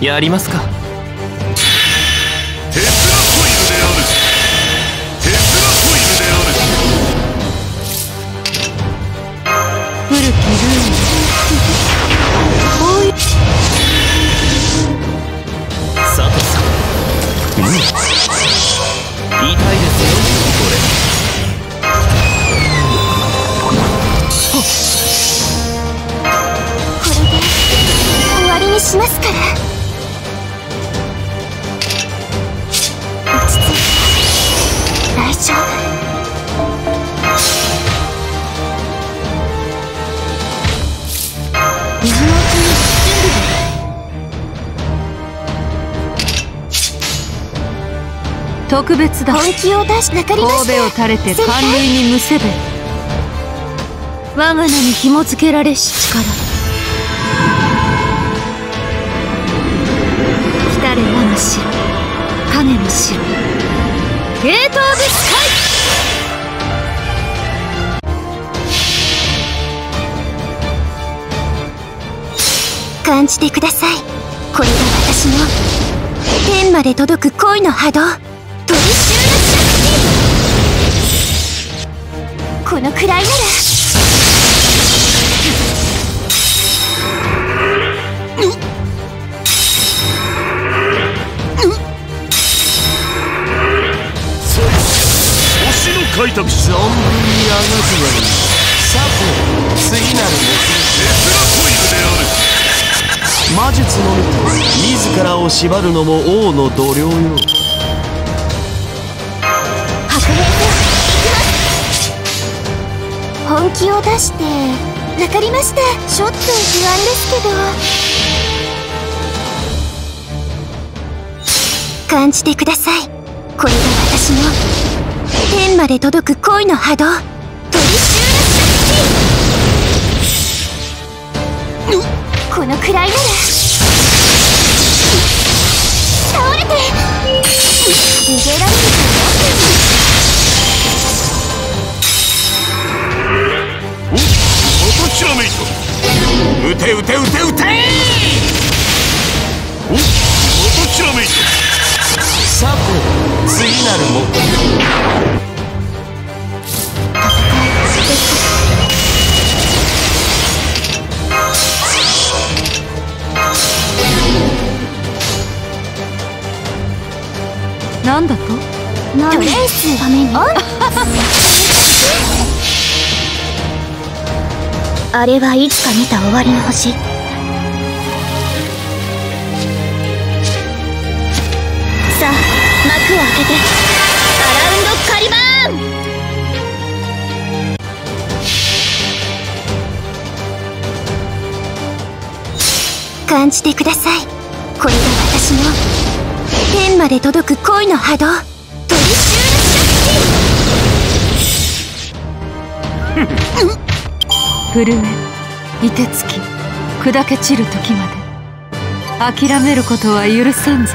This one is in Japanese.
やりますか。テスラコイルであるテスラコイルである古きルールおい。佐藤さんうん痛い。ですよこれこれで終わりにしますから特別だ。本気を出しなかりました神戸を垂れて寒類にむせべ。我が名に紐付けられし力感じてください。これが私の天まで届く恋の波動。取り収納しこのくらいなら。星の開拓者れ存分にあがくがいい術のみ。自らを縛るのも王の度量よ。白兵。本気を出してわかりました。ちょっと不安ですけど。感じてください。これが私の天まで届く恋の波動。取り収納しこのくらいなら。げられると思ってお音きらめいた撃て撃て撃て撃てお音きらめいたさて次なる目標なんだと？トレース。ためにあれはいつか見た終わりの星。さあ幕を開けて。アラウンドカリバーン感じてください。これが私の天まで届く恋の波動？取り収納震え凍てつき砕け散る時まで。諦めることは許さんぞ。